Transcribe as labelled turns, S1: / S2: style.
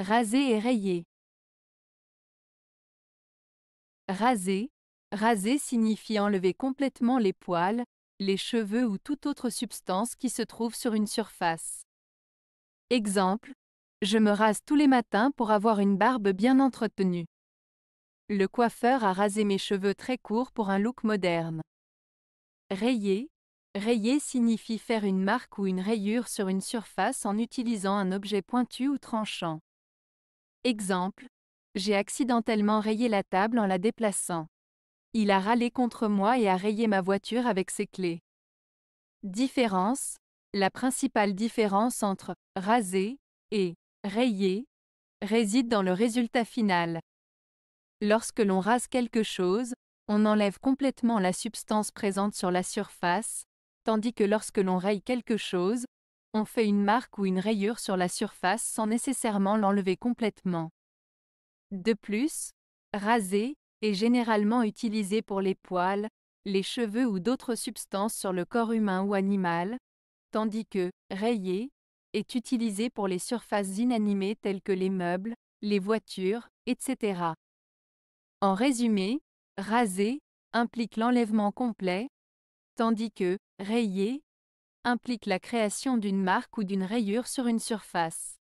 S1: Raser et rayer. Raser. Raser signifie enlever complètement les poils, les cheveux ou toute autre substance qui se trouve sur une surface. Exemple. Je me rase tous les matins pour avoir une barbe bien entretenue. Le coiffeur a rasé mes cheveux très courts pour un look moderne. Rayer. Rayer signifie faire une marque ou une rayure sur une surface en utilisant un objet pointu ou tranchant. Exemple. J'ai accidentellement rayé la table en la déplaçant. Il a râlé contre moi et a rayé ma voiture avec ses clés. Différence. La principale différence entre raser et rayer réside dans le résultat final. Lorsque l'on rase quelque chose, on enlève complètement la substance présente sur la surface, tandis que lorsque l'on raye quelque chose, on fait une marque ou une rayure sur la surface sans nécessairement l'enlever complètement. De plus, raser est généralement utilisé pour les poils, les cheveux ou d'autres substances sur le corps humain ou animal, tandis que rayer est utilisé pour les surfaces inanimées telles que les meubles, les voitures, etc. En résumé, raser implique l'enlèvement complet, tandis que rayer implique la création d'une marque ou d'une rayure sur une surface.